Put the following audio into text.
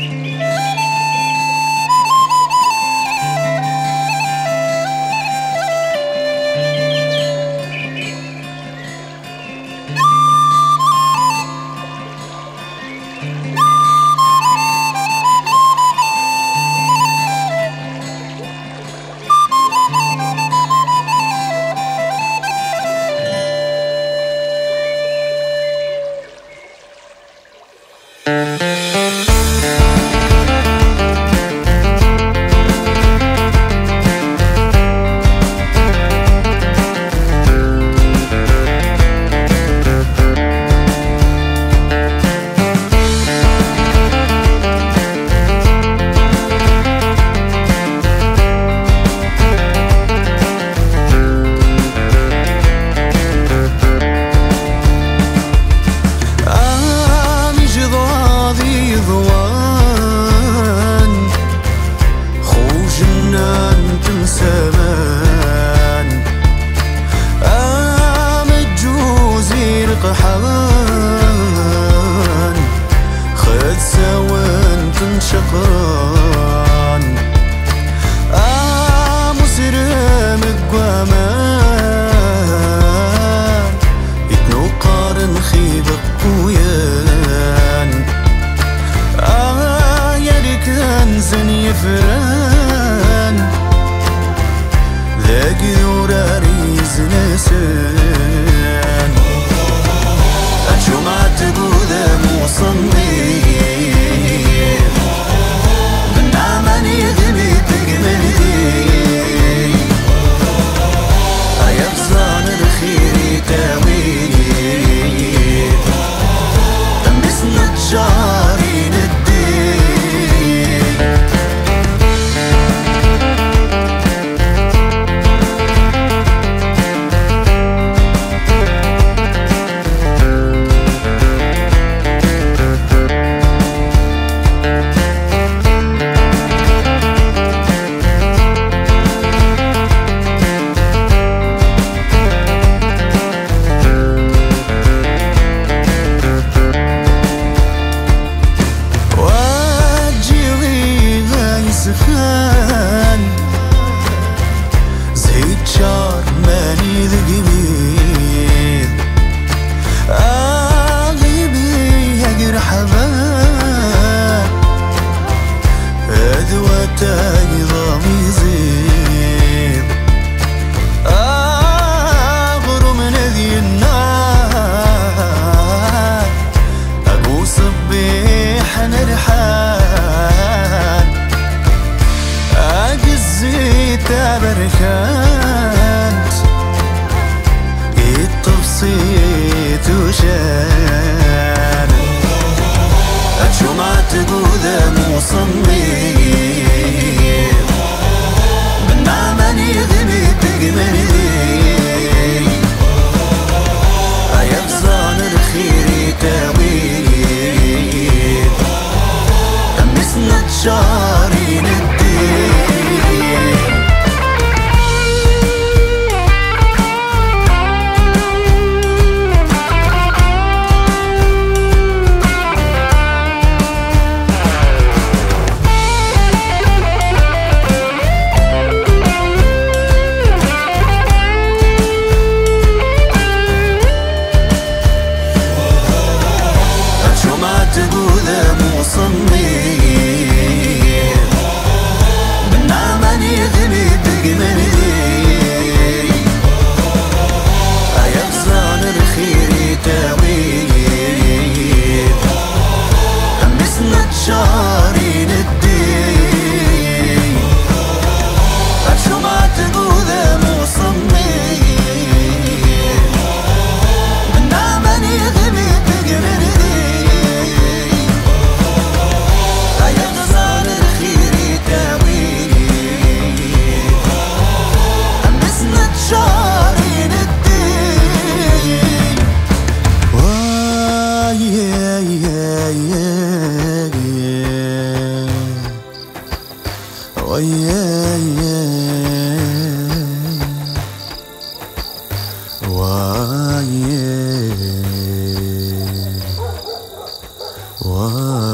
Música فران ذاقي وراري زنسان أشو ما تقول كانت يتبسيت وشان أتشو ما تقول مصمي تقوله مو صميم Oh, Why?